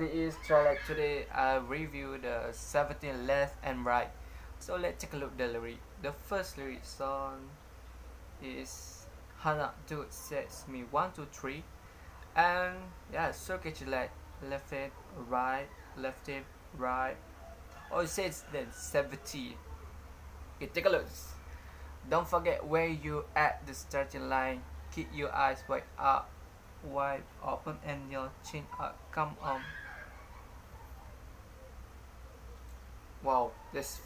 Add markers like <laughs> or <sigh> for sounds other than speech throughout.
this is trailer today I review the 17 left and right. So let's take a look the lyric. The first lyric song is Hana do sets me one two one two three. And yeah so you like left it right left it right. Oh it says then 70 okay take a look. Don't forget where you at the starting line. Keep your eyes wide up wide open and your chin up. Come on wow this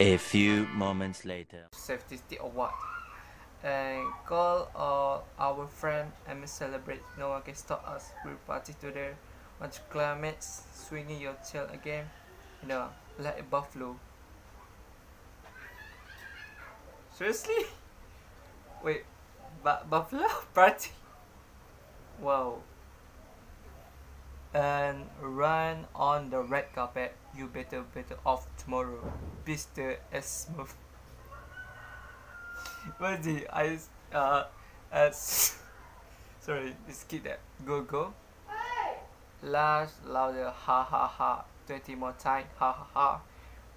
A few moments later. safety or what and call all our friends and celebrate. No one can stop us. We party today. Want to climates swinging your tail again. You know like a buffalo. Seriously? <laughs> Wait bu- buffalo <laughs> party? Wow. And run on the red carpet. You better better off tomorrow. Mr. <laughs> Smooth <laughs> What's the I uh as <laughs> sorry skip that. Go go. Last louder ha ha ha. 20 more time ha ha ha.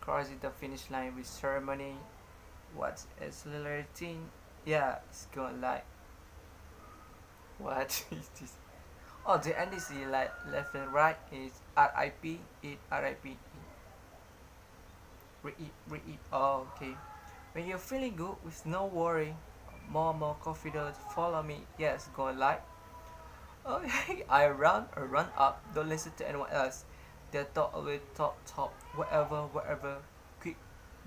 Crossing the finish line with ceremony. What's accelerating yeah it's going like what <laughs> is this? Oh the end is like left and right. Is RIP it RIP re re oh okay when you're feeling good with no worry, more and more confident, follow me. Yes, go and like. Oh, <laughs> I run or run up. Don't listen to anyone else. They talk away, talk, talk, whatever, whatever. Quick,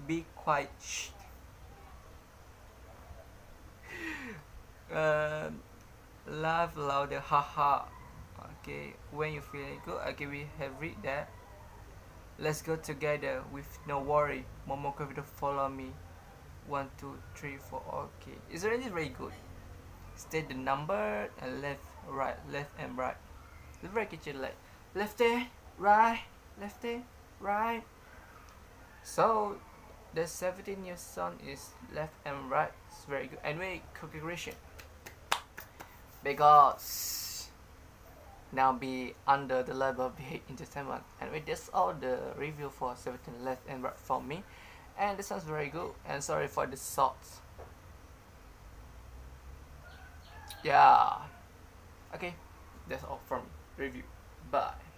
be quiet. Shh. <laughs> um, laugh louder, haha. Okay, when you feeling good, okay, we have read that. Let's go together with no worry. Momo confident, follow me one two three four okay. It's already very good? State the number and left right left and right. The very kitchen like left there right left there right. So the 17 year son is left and right. It's very good. Anyway configuration. Because now be under the level of entertainment. Anyway that's all the review for 17 left and right for me and this sounds very good. And sorry for the salt. Yeah. Okay. That's all from review. Bye